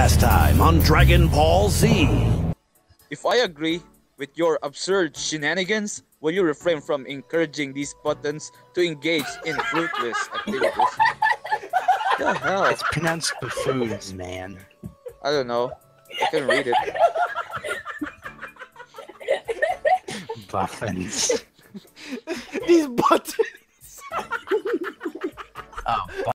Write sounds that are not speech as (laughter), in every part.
last time on Dragon Ball Z. If I agree with your absurd shenanigans, will you refrain from encouraging these buttons to engage in fruitless activities? the hell? It's pronounced buffoons, man. I don't know. I can read it. Buffins. These buttons. Oh,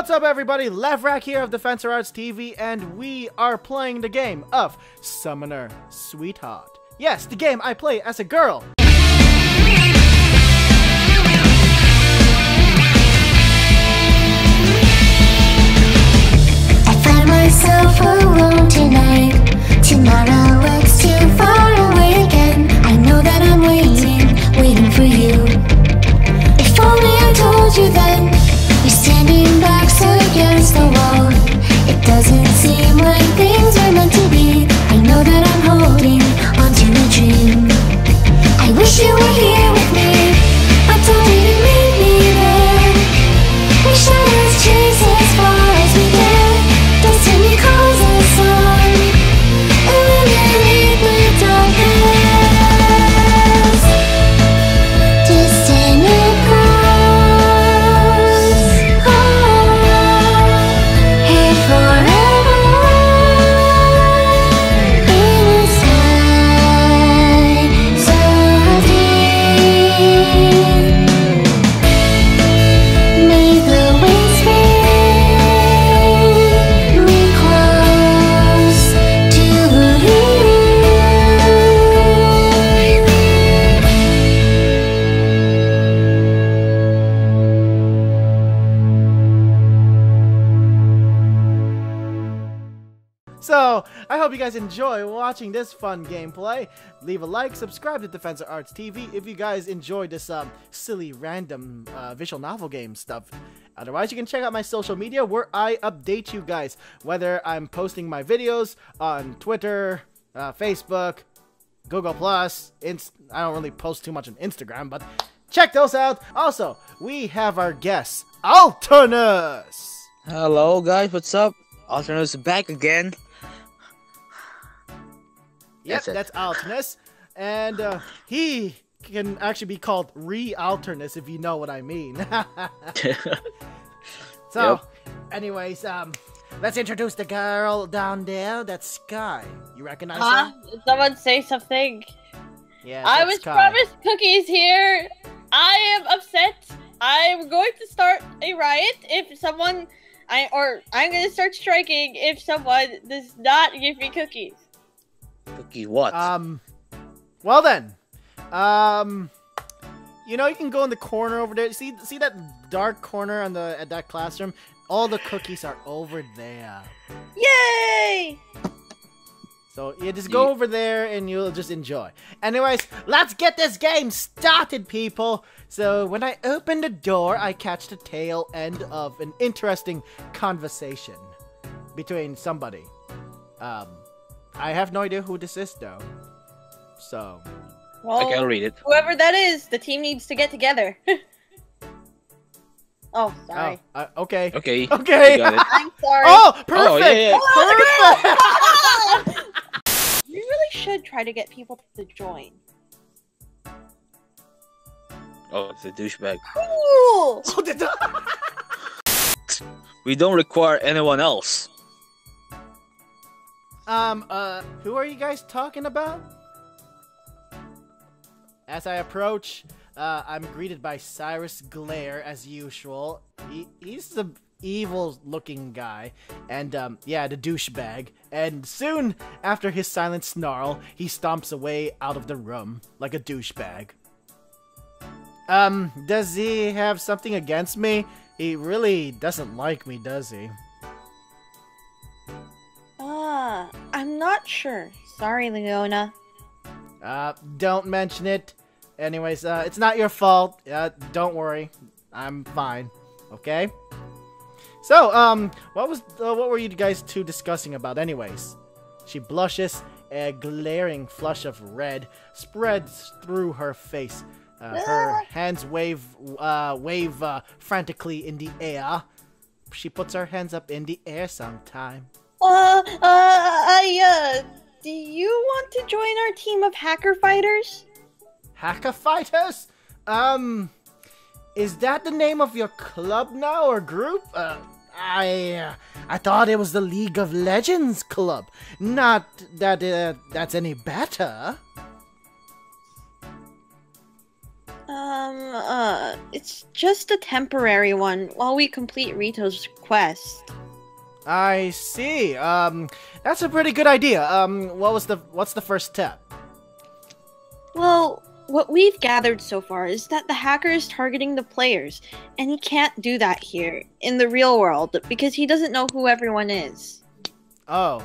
What's up, everybody? Lehvorak here of Defensor Artz TV, and we are playing the game of Summoner Sweetheart. Yes, the game I play as a girl. I find myself alone tonight. Tomorrow looks too far away again. I know that I'm waiting, waiting for you. If only I told you then. You're standing backs against the wall. It doesn't seem like things are meant to be. I know that I'm holding onto a dream. I wish you were here hope you guys enjoy watching this fun gameplay. Leave a like, subscribe to Defensor Artz TV if you guys enjoy this um, silly, random uh, visual novel game stuff. Otherwise, you can check out my social media where I update you guys, whether I'm posting my videos on Twitter, uh, Facebook, Google Plus. I don't really post too much on Instagram, but check those out. Also, we have our guest, Alternus. Hello guys, what's up? Alternus back again. Yep, That's it. that's Alternus. And uh, he can actually be called Re-Alternus if you know what I mean. (laughs) (laughs) so, Yep. anyways, um, let's introduce the girl down there. That's Sky. You recognize Huh? her? Did someone say something? Yeah, I was Sky. promised cookies here. I am upset. I'm going to start a riot if someone, I or I'm going to start striking if someone does not give me cookies. Cookie what? Um, well then, um, you know you can go in the corner over there. See, see that dark corner on the at that classroom. All the cookies are over there. Yay! So yeah, just go Ye- over there and you'll just enjoy. Anyways, let's get this game started, people. So when I open the door, I catch the tail end of an interesting conversation between somebody. Um, I have no idea who this is though. So Well, I can read it. whoever that is, the team needs to get together. (laughs) oh, sorry. oh, uh, okay, Okay. (laughs) okay. I got it. (laughs) I'm sorry. oh, perfect, Oh, yeah, yeah. perfect. We really should try to get people to join. Oh, it's a douchebag. Cool. Oh, did the- We don't require anyone else. Um, uh, who are you guys talking about? As I approach, uh, I'm greeted by Cyrus Glare as usual. He, he's the evil-looking guy, and um, yeah, the douchebag. And soon after his silent snarl, he stomps away out of the room like a douchebag. Um, does he have something against me? He really doesn't like me, does he? Ah, I'm not sure. Sorry, Leona. Uh, don't mention it. Anyways, uh, it's not your fault. Uh, don't worry. I'm fine. Okay? So, um, what was, uh, what were you guys two discussing about anyways? She blushes A glaring flush of red spreads through her face. Uh, her hands wave, uh, wave uh, frantically in the air. She puts her hands up in the air sometime. Uh, uh, I, uh, do you want to join our team of hacker fighters? Hacker Fighters? Um, is that the name of your club now or group? Uh, I, uh, I thought it was the League of Legends club. Not that uh, that's any better. Um, uh, it's just a temporary one while we complete Rito's quest. I see. Um, that's a pretty good idea. Um, what was the what's the first step? Well, what we've gathered so far is that the hacker is targeting the players, and he can't do that here in the real world because he doesn't know who everyone is. Oh,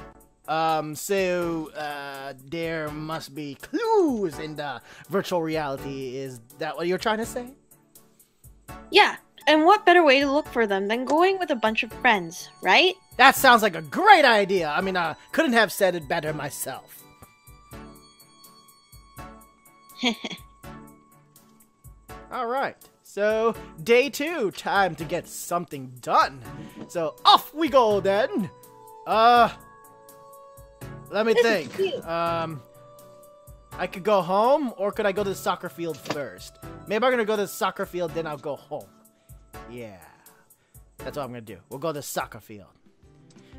um, so uh, there must be clues in the virtual reality. Is that what you're trying to say? Yeah, and what better way to look for them than going with a bunch of friends, right? That sounds like a great idea. I mean, I couldn't have said it better myself. (laughs) All right. So, day two, time to get something done. So, off we go then. Uh, let me This think. Um, I could go home, or could I go to the soccer field first? Maybe I'm gonna go to the soccer field, then I'll go home. Yeah, that's what I'm gonna do. We'll go to the soccer field.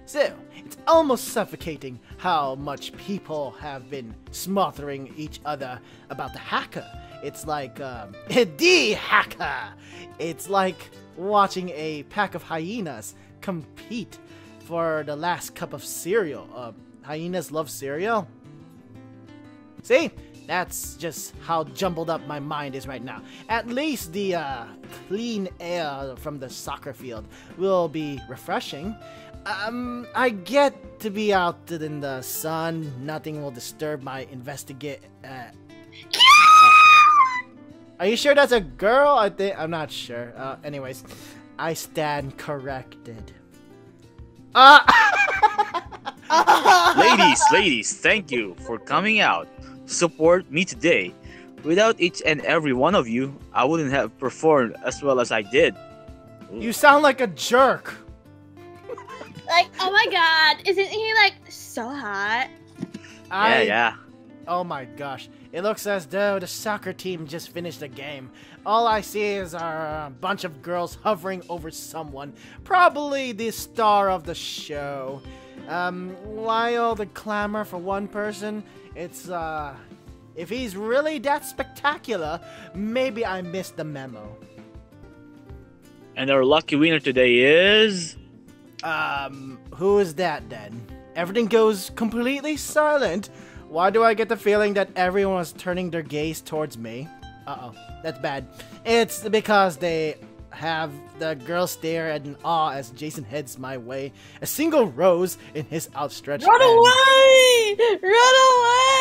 So, it's almost suffocating how much people have been smothering each other about the hacker. It's like, um, (laughs) the hacker! It's like watching a pack of hyenas compete for the last cup of cereal. Uh, hyenas love cereal? See? That's just how jumbled up my mind is right now. At least the uh, clean air from the soccer field will be refreshing. Um, I get to be out in the sun. Nothing will disturb my investigate. Uh, are you sure that's a girl? I think I'm not sure. Uh, anyways, I stand corrected. Uh, (laughs) ladies, ladies, thank you for coming out to support me today. Without each and every one of you, I wouldn't have performed as well as I did. you sound like a jerk. Like, oh my god, isn't he like so hot? I, Yeah, yeah. Oh my gosh. It looks as though the soccer team just finished the game. All I see is a bunch of girls hovering over someone, probably the star of the show. Um, why all the clamor for one person? It's, uh, if he's really that spectacular, maybe I missed the memo. And our lucky winner today is. Um, who is that then? Everything goes completely silent. Why do I get the feeling that everyone is turning their gaze towards me? Uh oh, that's bad. It's because they have the girl stare at in awe as Jason heads my way, a single rose in his outstretched hand. Run hand. away! Run away!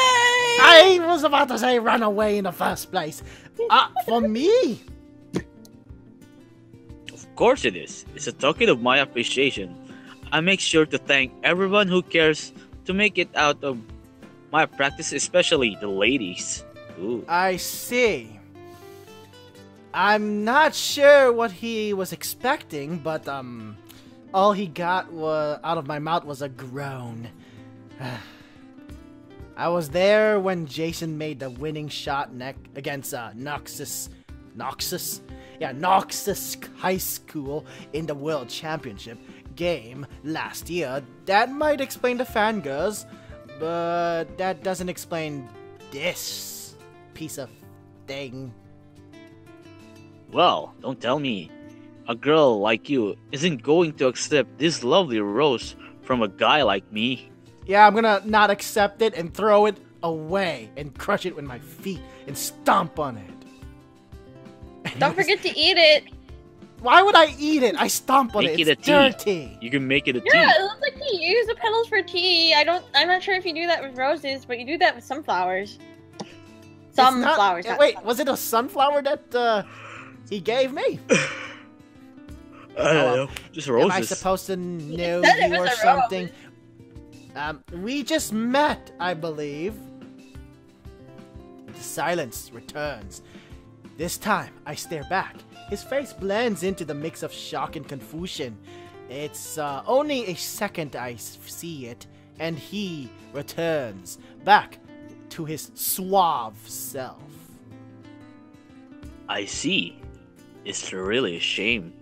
I was about to say run away in the first place. Ah, for me? Of course it is. It's a token of my appreciation. I make sure to thank everyone who cares to make it out of my practice, especially the ladies. Ooh. I see. I'm not sure what he was expecting, but um, all he got out of my mouth was a groan. (sighs) I was there when Jason made the winning shot neck against uh, Noxus, Noxus, yeah, Noxus High School in the World Championship game last year. That might explain the fangirls, but that doesn't explain this piece of thing. Well, don't tell me. A girl like you isn't going to accept this lovely rose from a guy like me. Yeah, I'm gonna not accept it and throw it away and crush it with my feet and stomp on it. (laughs) Don't forget to eat it. Why would I eat it? I stomp on Make it. it It's a tea. dirty. You can make it a tea. Yeah, it looks like tea. You use the petals for tea. I don't. I'm not sure if you do that with roses, but you do that with sunflowers. It's Some not- flowers. Wait, sunflowers. was it a sunflower that uh, he gave me? (laughs) I don't well. know. Just Am I supposed to know said you or something? Um, we just met, I believe. The silence returns. This time, I stare back. His face blends into the mix of shock and confusion. It's uh, only a second I see it, and he returns back to his suave self. I see. It's really a shame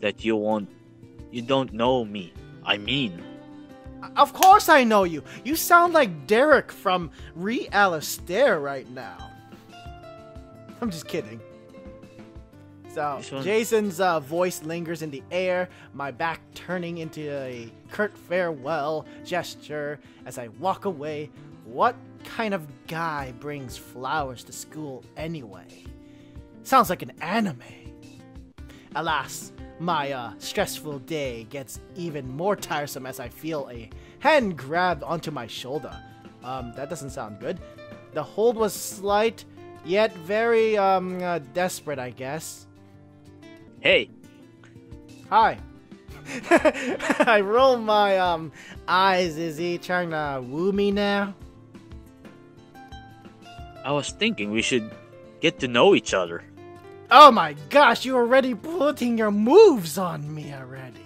that you won't you don't know me. I mean, Of course I know you. You sound like Derek from Re Alistair right now. I'm just kidding. So Jason's uh, voice lingers in the air, my back turning into a curt farewell gesture as I walk away. What kind of guy brings flowers to school anyway? Sounds like an anime. Alas, my uh, stressful day gets even more tiresome as I feel a hand grabbed onto my shoulder. Um, that doesn't sound good. The hold was slight, yet very um, uh, desperate, I guess. hey, Hi. (laughs) I roll my um eyes. Is he trying to woo me now? I was thinking we should get to know each other. Oh my gosh, you're already putting your moves on me already.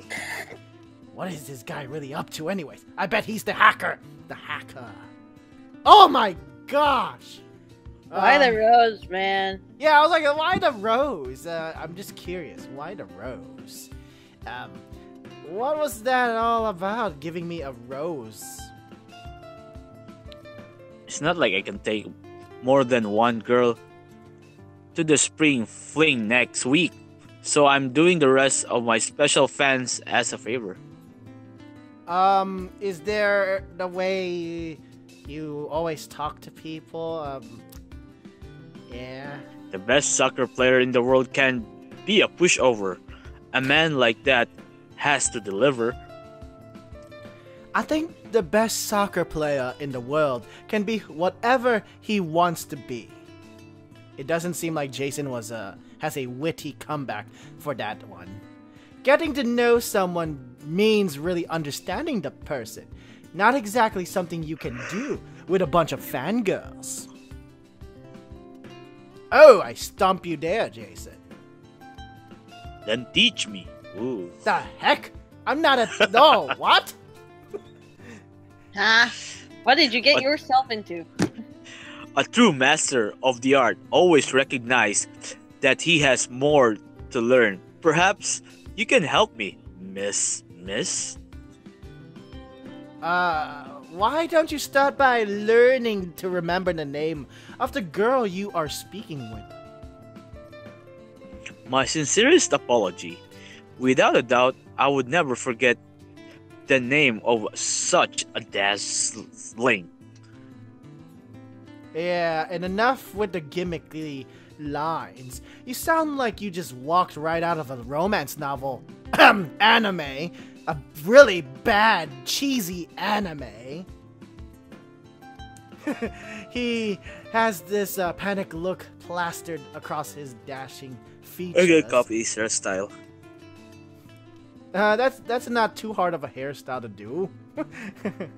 What is this guy really up to anyways? I bet he's the hacker. The hacker. Oh my gosh. Why Um, the rose, man? Yeah, I was like, why the rose? Uh, I'm just curious. Why the rose? Um, what was that all about? Giving me a rose? It's not like I can take more than one girl to the spring fling next week. So I'm doing the rest of my special fans as a favor. Um, is there the way you always talk to people? Um, yeah. The best soccer player in the world can be a pushover. A man like that has to deliver. I think the best soccer player in the world can be whatever he wants to be. It doesn't seem like Jason was a has a witty comeback for that one. Getting to know someone means really understanding the person, not exactly something you can do with a bunch of fangirls. Oh, I stomp you there, Jason. Then teach me. Ooh. The heck? I'm not a. No, (laughs) what? Huh? What did you get What- yourself into? A true master of the art always recognizes that he has more to learn. Perhaps you can help me, Miss Miss. Uh, why don't you start by learning to remember the name of the girl you are speaking with? My sincerest apology. Without a doubt, I would never forget the name of such a dazzling. Yeah, and enough with the gimmicky lines. You sound like you just walked right out of a romance novel. (clears throat) anime. A really bad, cheesy anime. (laughs) he has this uh, panic look plastered across his dashing features. Okay, copy his hairstyle. Uh, that's that's not too hard of a hairstyle to do. (laughs)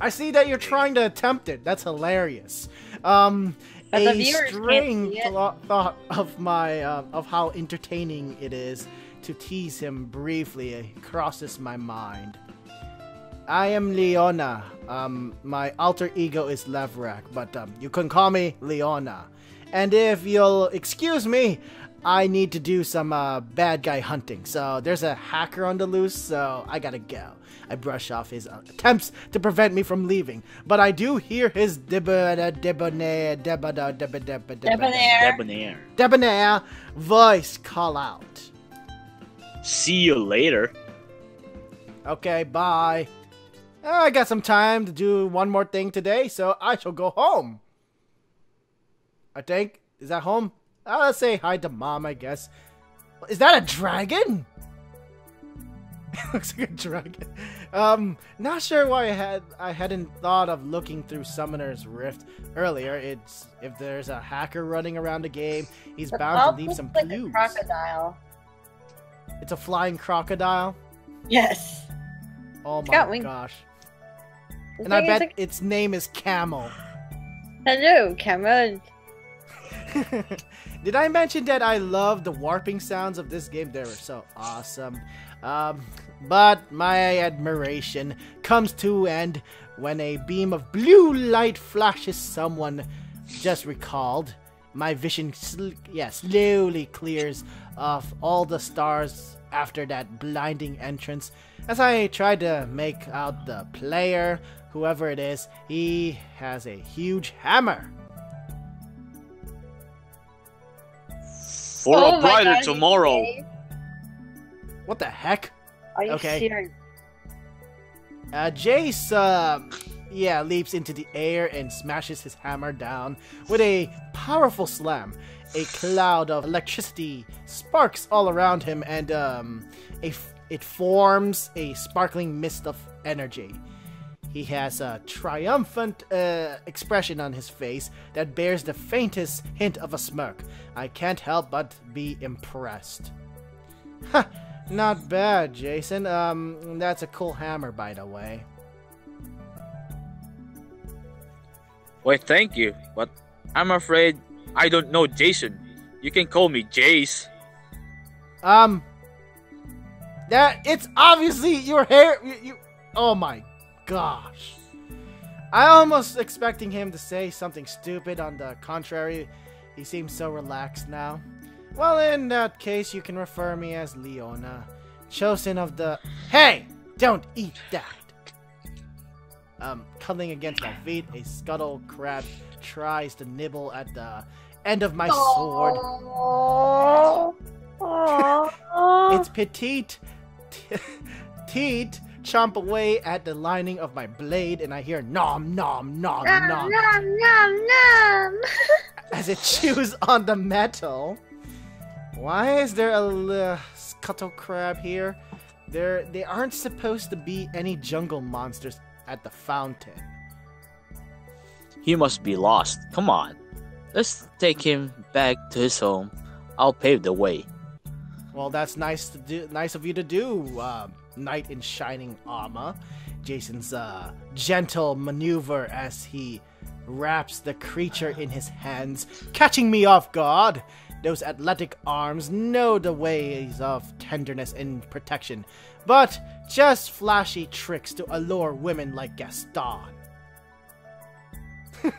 I see that you're trying to attempt it. That's hilarious. Um, But a viewers string see it. thlo- thought of my uh, of how entertaining it is to tease him briefly crosses my mind. I am Leona. Um, my alter ego is Lehvorak, but um, you can call me Leona. And if you'll excuse me, I need to do some uh, bad guy hunting. So there's a hacker on the loose, so I gotta go. I brush off his uh, attempts to prevent me from leaving, but I do hear his debonair, debonair, debonair, debonair, Debonair. Debonair. debonair voice call out. See you later. Okay, bye. Uh, I got some time to do one more thing today, so I shall go home. I think. Is that home? Let's say hi to mom, I guess. Is that a dragon? it (laughs) Looks like a dragon. Um, not sure why I had I hadn't thought of looking through Summoner's Rift earlier. It's if there's a hacker running around the game, he's The bound to leave some like a clues. crocodile. It's a flying crocodile. Yes. Oh my gosh. And I bet its name is Camel. Hello, Cameron. (laughs) Did I mention that I love the warping sounds of this game? They were so awesome. Um, but my admiration comes to end when a beam of blue light flashes someone just recalled. My vision, sl- yeah, slowly clears of all the stars after that blinding entrance. As I try to make out the player, whoever it is, he has a huge hammer. For Oh a brighter God, tomorrow. What the heck? Are you Okay. serious? Uh, Jace, uh, yeah, leaps into the air and smashes his hammer down with a powerful slam. A cloud of electricity sparks all around him, and um, a f- it forms a sparkling mist of energy. He has a triumphant uh, expression on his face that bears the faintest hint of a smirk. I can't help but be impressed. (laughs) Ha! Not bad, Jason. Um, that's a cool hammer, by the way. Why, thank you, but I'm afraid I don't know Jason. You can call me Jace. Um, that it's obviously your hair. You, you oh my gosh! I almost expecting him to say something stupid. On the contrary, he seems so relaxed now. Well, in that case, you can refer me as Leona, chosen of the. Hey, don't eat that. Um, cuddling against my feet, a scuttle crab tries to nibble at the end of my sword. Its petite t- (laughs) teeth chomp away at the lining of my blade, and I hear nom nom nom Nom, nom nom, nom, nom. (laughs) as it chews on the metal. Why is there a l- scuttle crab here? There, they aren't supposed to be any jungle monsters at the fountain. He must be lost. Come on. Let's take him back to his home. I'll pave the way. Well, that's nice to do. Nice of you to do, uh, knight in shining armor. Jason's uh, gentle maneuver as he wraps the creature in his hands, catching me off guard. Those athletic arms know the ways of tenderness and protection, but just flashy tricks to allure women like Gaston. (laughs)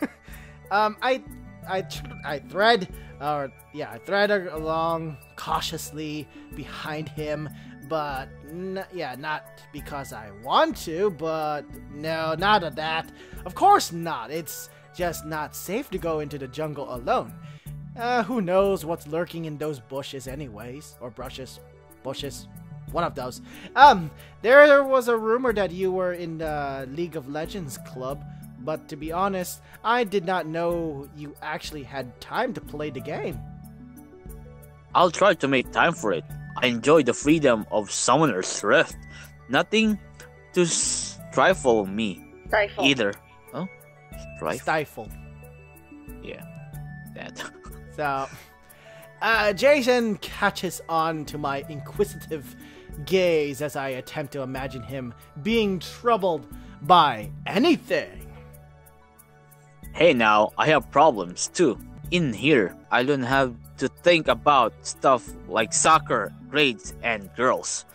um, I, I, I thread, or yeah, I thread along cautiously behind him, but yeah, not because I want to, but no, not of that. Of course not. It's just not safe to go into the jungle alone. Uh, who knows what's lurking in those bushes, anyways, or brushes, bushes, one of those. Um, there was a rumor that you were in the League of Legends club, but to be honest, I did not know you actually had time to play the game. I'll try to make time for it. I enjoy the freedom of Summoner's Rift. Nothing to stifle me Stifle. either. Oh? Strife? Stifle. Yeah. That. (laughs) So, uh, Jason catches on to my inquisitive gaze as I attempt to imagine him being troubled by anything. hey now, I have problems too. In here, I don't have to think about stuff like soccer, grades, and girls.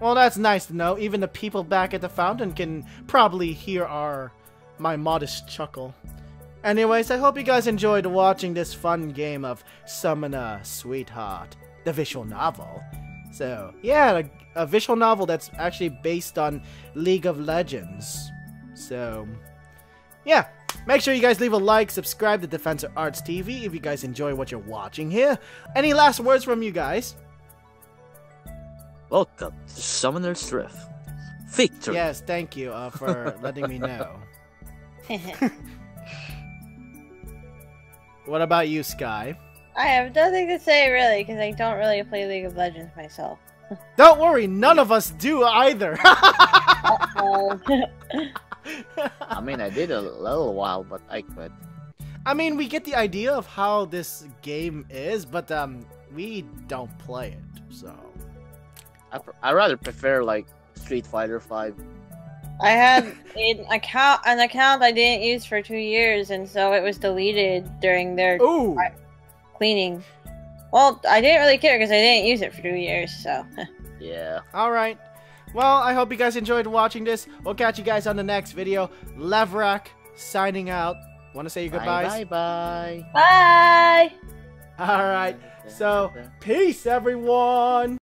Well, that's nice to know. Even the people back at the fountain can probably hear our my modest chuckle. Anyways, I hope you guys enjoyed watching this fun game of Summoner Sweetheart, the visual novel. So, yeah, a, a visual novel that's actually based on League of Legends. So, yeah, make sure you guys leave a like, subscribe to Defensor Artz TV if you guys enjoy what you're watching here. Any last words from you guys? Welcome to Summoner's Rift. Victory. Yes, thank you uh, for letting me know. (laughs) What about you, Sky? I have nothing to say really because I don't really play League of Legends myself. (laughs) Don't worry, none of us do either. (laughs) I mean, I did a little while, but I quit. I mean, we get the idea of how this game is, but um, we don't play it. So, I, pr- I rather prefer like Street Fighter 5. I had an account an account I didn't use for two years, and so it was deleted during their Ooh. cleaning. Well, I didn't really care because I didn't use it for two years, so. (laughs) Yeah. All right. Well, I hope you guys enjoyed watching this. We'll catch you guys on the next video. Lehvorak signing out. Want to say your goodbyes? Bye bye. Bye! All right. So, peace, everyone.